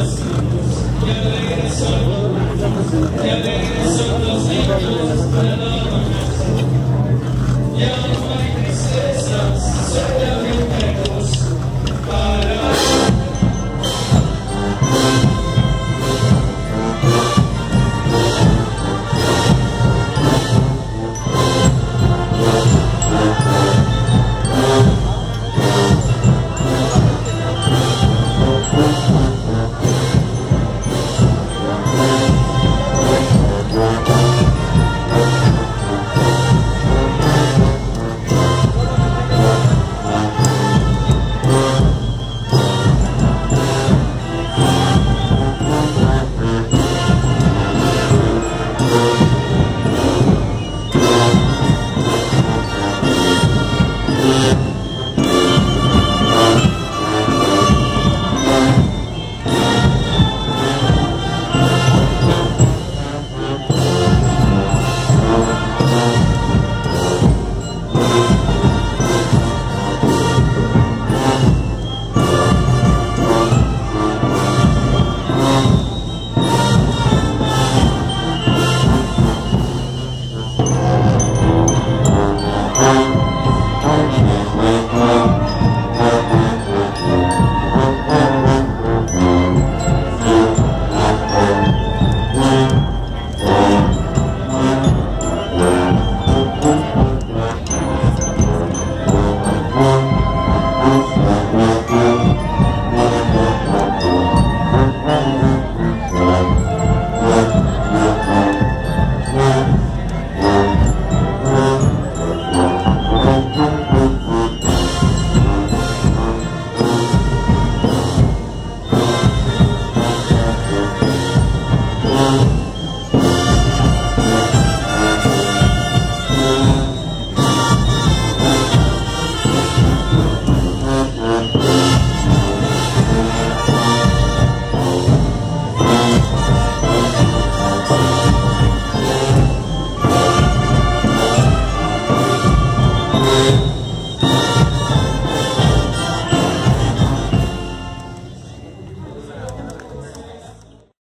coração, que alegra sua mão, que alegra